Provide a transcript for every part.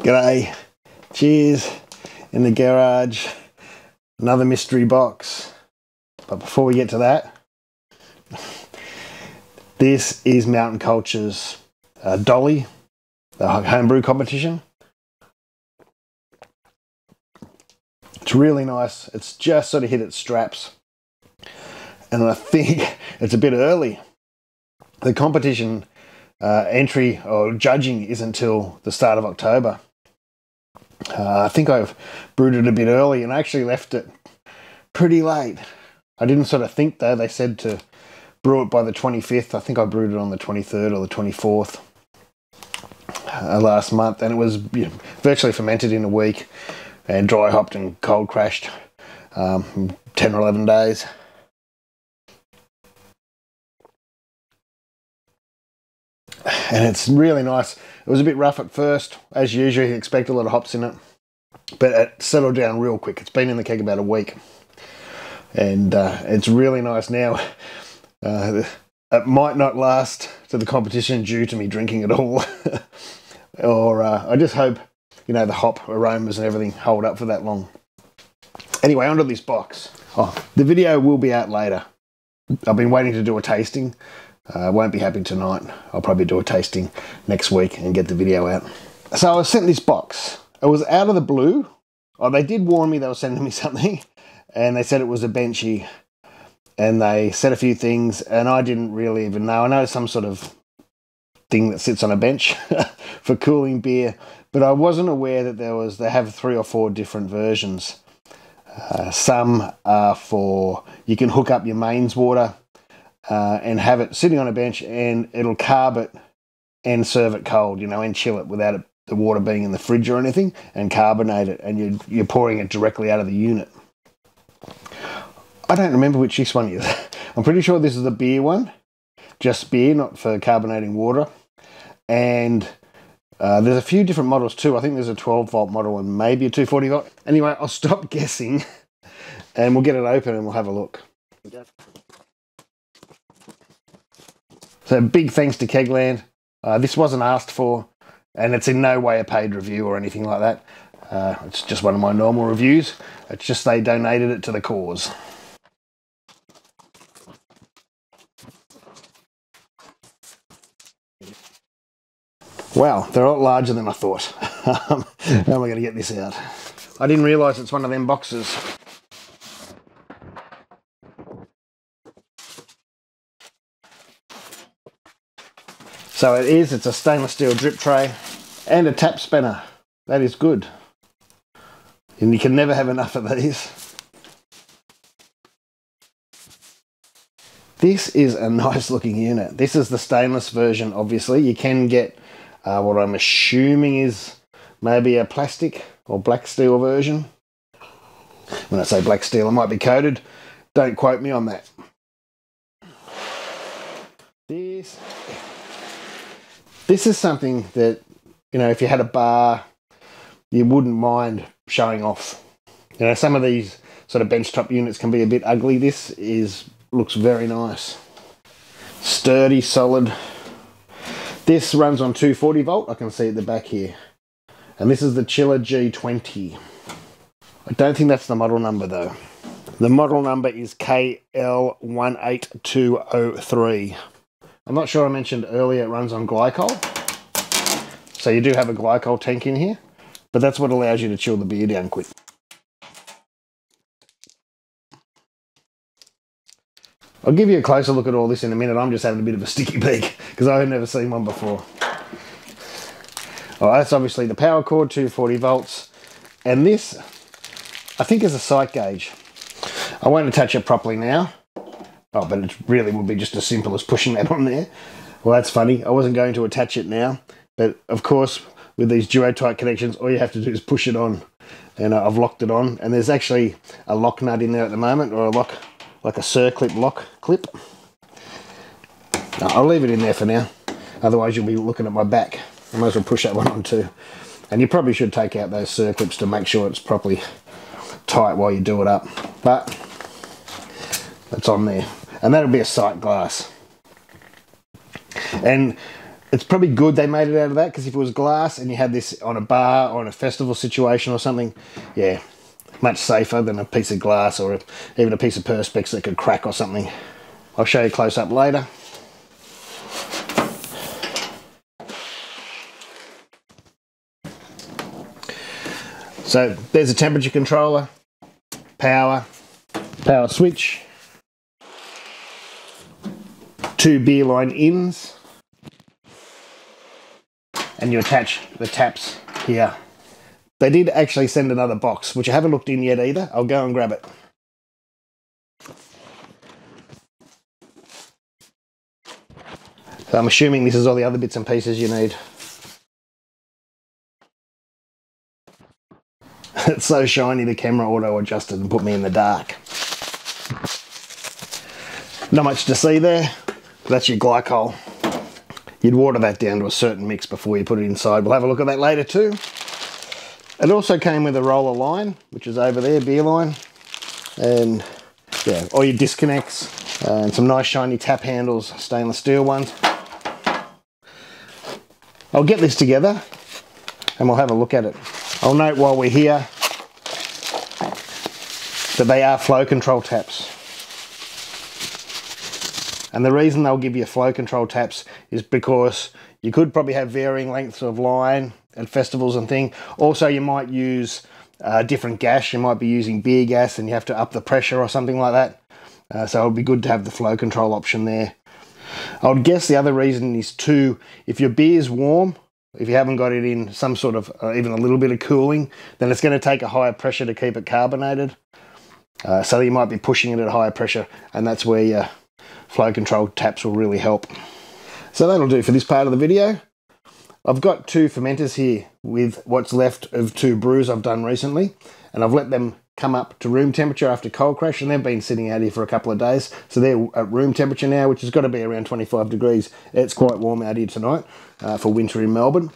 G'day. Cheers. In the garage. Another mystery box. But before we get to that, this is Mountain Culture's uh, Dolly, the homebrew competition. It's really nice. It's just sort of hit its straps. And I think it's a bit early. The competition uh, entry or judging is until the start of October. Uh, I think I've brewed it a bit early and I actually left it pretty late. I didn't sort of think though, they said to brew it by the 25th. I think I brewed it on the 23rd or the 24th uh, last month and it was you know, virtually fermented in a week and dry hopped and cold crashed um, 10 or 11 days. And it's really nice. It was a bit rough at first, as usual. You expect a lot of hops in it, but it settled down real quick. It's been in the keg about a week, and uh, it's really nice now. Uh, it might not last to the competition due to me drinking it all, or uh, I just hope you know the hop aromas and everything hold up for that long. Anyway, onto this box. Oh, the video will be out later. I've been waiting to do a tasting I uh, won't be happy tonight. I'll probably do a tasting next week and get the video out. So I was sent this box. It was out of the blue. Oh, they did warn me they were sending me something, and they said it was a benchy, and they said a few things, and I didn't really even know. I know some sort of thing that sits on a bench for cooling beer, but I wasn't aware that there was. They have three or four different versions. Uh, some are for you can hook up your mains water uh, and have it sitting on a bench and it'll carb it and serve it cold, you know, and chill it without it, the water being in the fridge or anything and carbonate it and you're, you're pouring it directly out of the unit. I don't remember which this one is. I'm pretty sure this is the beer one, just beer, not for carbonating water. And uh, there's a few different models too. I think there's a 12 volt model and maybe a 240 volt. Anyway, I'll stop guessing and we'll get it open and we'll have a look. So big thanks to Kegland. Uh, this wasn't asked for, and it's in no way a paid review or anything like that. Uh, it's just one of my normal reviews. It's just they donated it to the cause. Wow, they're a lot larger than I thought. How am I going to get this out? I didn't realise it's one of them boxes. So it is, it's a stainless steel drip tray and a tap spinner. That is good. And you can never have enough of these. This is a nice looking unit. This is the stainless version, obviously. You can get uh, what I'm assuming is maybe a plastic or black steel version. When I say black steel, it might be coated. Don't quote me on that. This this is something that, you know, if you had a bar, you wouldn't mind showing off. You know, some of these sort of benchtop units can be a bit ugly. This is looks very nice. Sturdy, solid. This runs on 240 volt, I can see at the back here. And this is the Chiller G20. I don't think that's the model number though. The model number is KL18203. I'm not sure I mentioned earlier it runs on glycol. So you do have a glycol tank in here, but that's what allows you to chill the beer down quick. I'll give you a closer look at all this in a minute. I'm just having a bit of a sticky peek because I've never seen one before. Oh, that's obviously the power cord, 240 volts. And this, I think is a sight gauge. I won't attach it properly now Oh, but it really would be just as simple as pushing that on there. Well, that's funny. I wasn't going to attach it now, but of course, with these duo-tight connections, all you have to do is push it on. And uh, I've locked it on, and there's actually a lock nut in there at the moment, or a lock, like a circlip lock clip. I'll leave it in there for now. Otherwise, you'll be looking at my back. I might as well push that one on too. And you probably should take out those circlips to make sure it's properly tight while you do it up. But it's on there and that'll be a sight glass. And it's probably good they made it out of that because if it was glass and you had this on a bar or in a festival situation or something, yeah, much safer than a piece of glass or a, even a piece of perspex that could crack or something. I'll show you close up later. So there's a temperature controller, power, power switch, two beer line ins, and you attach the taps here. They did actually send another box, which I haven't looked in yet either. I'll go and grab it. So I'm assuming this is all the other bits and pieces you need. it's so shiny the camera auto adjusted and put me in the dark. Not much to see there. That's your glycol. You'd water that down to a certain mix before you put it inside. We'll have a look at that later too. It also came with a roller line, which is over there, beer line. And yeah, all your disconnects uh, and some nice shiny tap handles, stainless steel ones. I'll get this together and we'll have a look at it. I'll note while we're here that they are flow control taps. And the reason they'll give you flow control taps is because you could probably have varying lengths of line at festivals and thing. Also, you might use uh, different gas. You might be using beer gas and you have to up the pressure or something like that. Uh, so it would be good to have the flow control option there. I would guess the other reason is too, if your beer is warm, if you haven't got it in some sort of, uh, even a little bit of cooling, then it's going to take a higher pressure to keep it carbonated. Uh, so you might be pushing it at higher pressure and that's where your flow control taps will really help. So that'll do for this part of the video. I've got two fermenters here with what's left of two brews I've done recently and I've let them come up to room temperature after cold crash and they've been sitting out here for a couple of days so they're at room temperature now which has got to be around 25 degrees it's quite warm out here tonight uh, for winter in Melbourne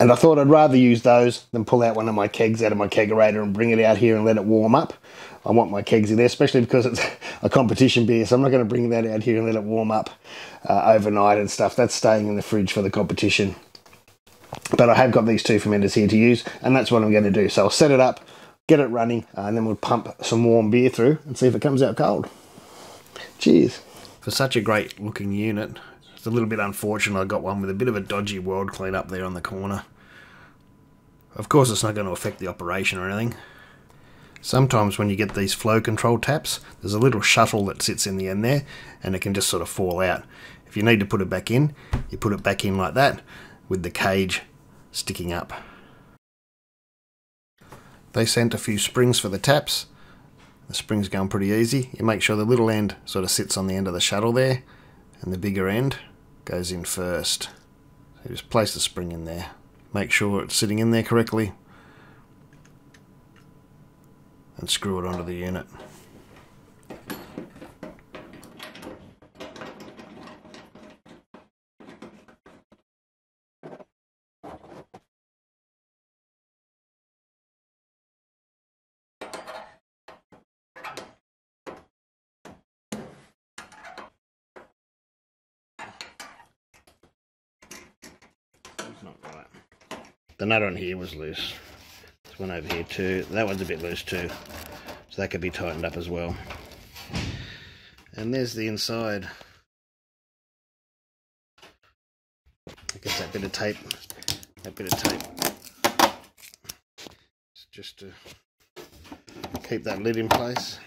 and I thought I'd rather use those than pull out one of my kegs out of my kegerator and bring it out here and let it warm up I want my kegs in there especially because it's a competition beer so I'm not going to bring that out here and let it warm up uh, overnight and stuff that's staying in the fridge for the competition but I have got these two fermenters here to use and that's what I'm going to do so I'll set it up get it running, uh, and then we'll pump some warm beer through and see if it comes out cold. Cheers. For such a great looking unit, it's a little bit unfortunate I got one with a bit of a dodgy world clean up there on the corner. Of course it's not going to affect the operation or anything. Sometimes when you get these flow control taps, there's a little shuttle that sits in the end there and it can just sort of fall out. If you need to put it back in, you put it back in like that with the cage sticking up. They sent a few springs for the taps. The spring's going pretty easy. You make sure the little end sort of sits on the end of the shuttle there and the bigger end goes in first. So you just place the spring in there. Make sure it's sitting in there correctly and screw it onto the unit. not right. The nut on here was loose. One over here too. That one's a bit loose too. So that could be tightened up as well. And there's the inside. I guess that bit of tape, that bit of tape, it's just to keep that lid in place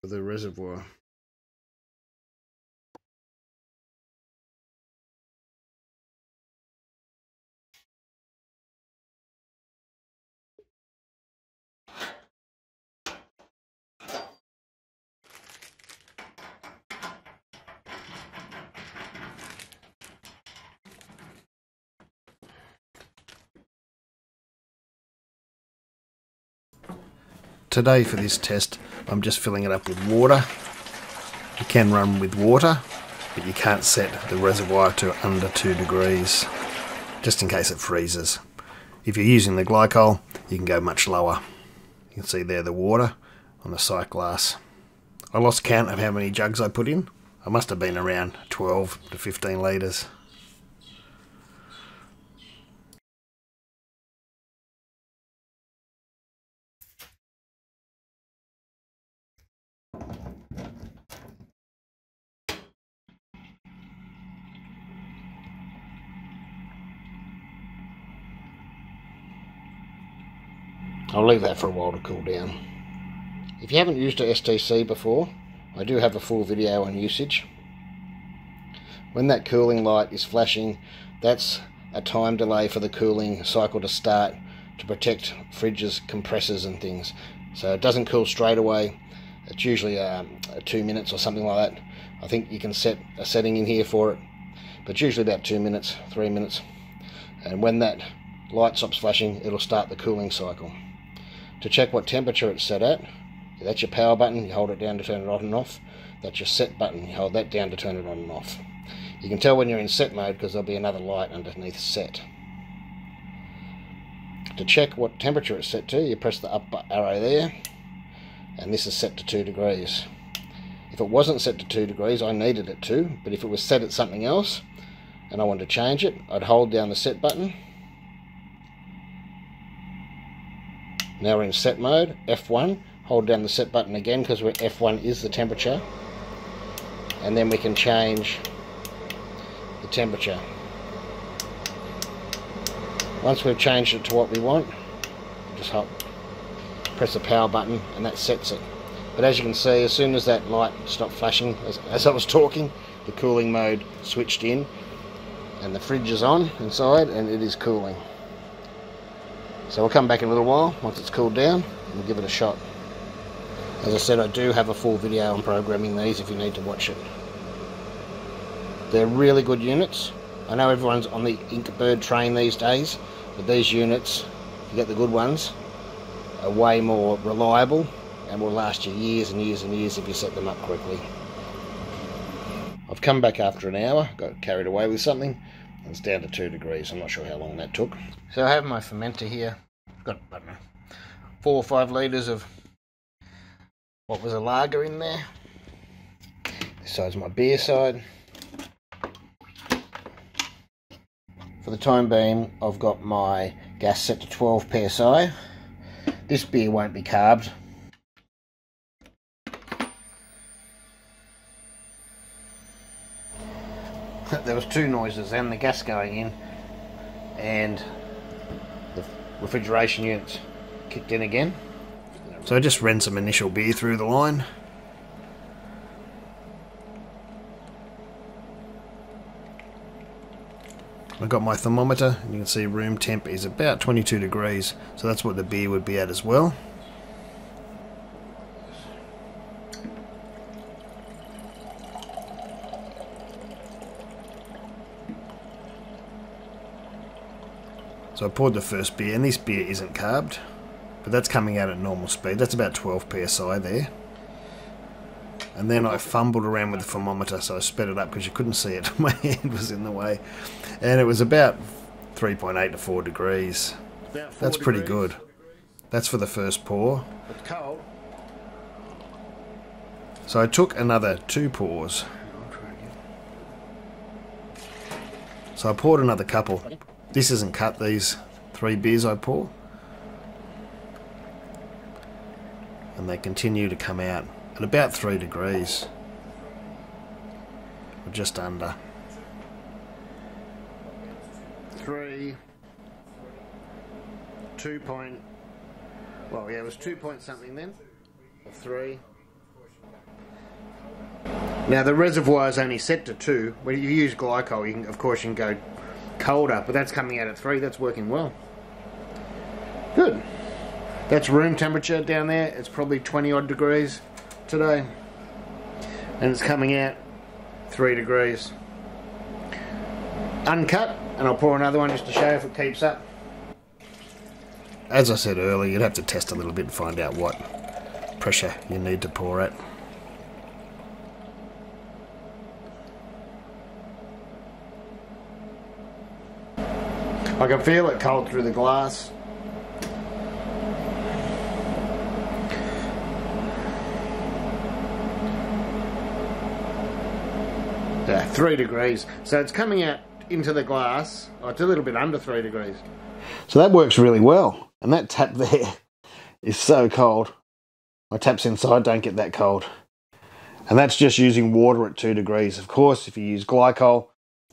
for the reservoir. Today for this test, I'm just filling it up with water. You can run with water, but you can't set the reservoir to under 2 degrees, just in case it freezes. If you're using the glycol, you can go much lower. You can see there the water on the sight glass. I lost count of how many jugs I put in. I must have been around 12 to 15 litres. I'll leave that for a while to cool down. If you haven't used a STC before, I do have a full video on usage. When that cooling light is flashing, that's a time delay for the cooling cycle to start to protect fridges, compressors and things. So it doesn't cool straight away. It's usually um, two minutes or something like that. I think you can set a setting in here for it, but usually about two minutes, three minutes. And when that light stops flashing, it'll start the cooling cycle. To check what temperature it's set at, that's your power button, you hold it down to turn it on and off. That's your set button, you hold that down to turn it on and off. You can tell when you're in set mode because there'll be another light underneath set. To check what temperature it's set to, you press the up arrow there, and this is set to 2 degrees. If it wasn't set to 2 degrees, I needed it to, but if it was set at something else, and I wanted to change it, I'd hold down the set button, Now we're in set mode, F1, hold down the set button again because F1 is the temperature. And then we can change the temperature. Once we've changed it to what we want, just press the power button and that sets it. But as you can see, as soon as that light stopped flashing, as, as I was talking, the cooling mode switched in and the fridge is on inside and it is cooling. So we'll come back in a little while once it's cooled down and we'll give it a shot. As I said, I do have a full video on programming these if you need to watch it. They're really good units. I know everyone's on the Inkbird train these days, but these units, if you get the good ones, are way more reliable and will last you years and years and years if you set them up correctly. I've come back after an hour, got carried away with something, it's down to two degrees. I'm not sure how long that took. So I have my fermenter here. Got, I don't know, four or five litres of what was a lager in there. This side's my beer side. For the time being, I've got my gas set to 12 psi. This beer won't be carbed, there was two noises and the gas going in and the refrigeration units kicked in again. So I just ran some initial beer through the line. I've got my thermometer and you can see room temp is about 22 degrees so that's what the beer would be at as well. So I poured the first beer, and this beer isn't carbed, but that's coming out at normal speed. That's about 12 psi there. And then I fumbled around with the thermometer, so I sped it up because you couldn't see it. My hand was in the way. And it was about 3.8 to 4 degrees. That's pretty degrees. good. That's for the first pour. It's cold. So I took another two pours. So I poured another couple. This isn't cut, these three beers I pour. And they continue to come out at about 3 degrees. Or just under. 3, 2 point, well yeah it was 2 point something then, 3. Now the reservoir is only set to 2. When you use glycol, you can, of course you can go colder, but that's coming out at 3. That's working well. Good. That's room temperature down there. It's probably 20 odd degrees today. And it's coming out 3 degrees. Uncut, and I'll pour another one just to show if it keeps up. As I said earlier, you'd have to test a little bit and find out what pressure you need to pour at. I can feel it cold through the glass. Yeah, three degrees. So it's coming out into the glass. Oh, it's a little bit under three degrees. So that works really well. And that tap there is so cold. My taps inside don't get that cold. And that's just using water at two degrees. Of course, if you use glycol,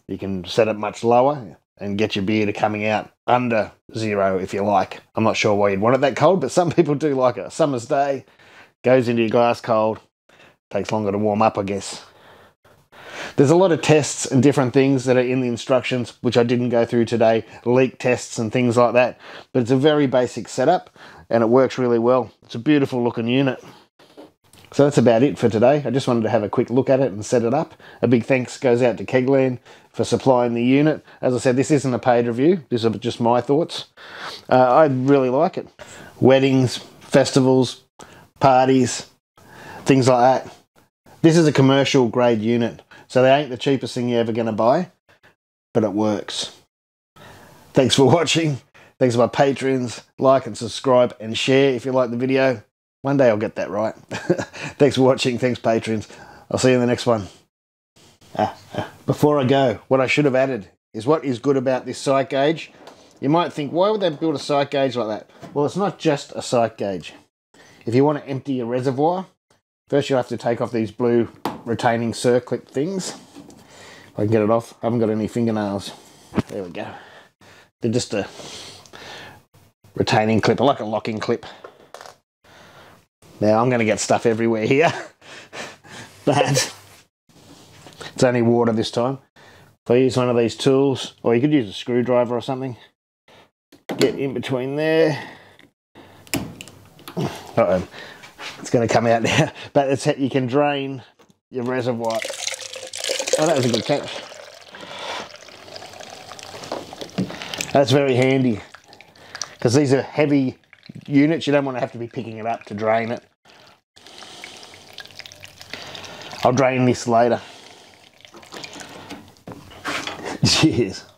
you can set it much lower and get your beer to coming out under zero if you like. I'm not sure why you'd want it that cold, but some people do like it. Summer's day, goes into your glass cold, takes longer to warm up, I guess. There's a lot of tests and different things that are in the instructions, which I didn't go through today, leak tests and things like that. But it's a very basic setup and it works really well. It's a beautiful looking unit. So that's about it for today. I just wanted to have a quick look at it and set it up. A big thanks goes out to Kegland for supplying the unit. As I said, this isn't a paid review. These are just my thoughts. Uh, I really like it. Weddings, festivals, parties, things like that. This is a commercial grade unit, so they ain't the cheapest thing you're ever going to buy, but it works. Thanks for watching. Thanks to my patrons. Like and subscribe and share if you like the video. One day I'll get that right. Thanks for watching. Thanks, patrons. I'll see you in the next one. Ah, ah. Before I go, what I should have added is what is good about this sight gauge. You might think, why would they build a sight gauge like that? Well, it's not just a sight gauge. If you want to empty your reservoir, first you'll have to take off these blue retaining circlip things. If I can get it off. I haven't got any fingernails. There we go. They're just a retaining clip, like a locking clip. Now I'm going to get stuff everywhere here, but it's only water this time. If I use one of these tools, or you could use a screwdriver or something, get in between there. Uh oh, it's going to come out now. But it's you can drain your reservoir. Oh, that was a good catch. That's very handy because these are heavy units. You don't want to have to be picking it up to drain it. I'll drain this later. Cheers.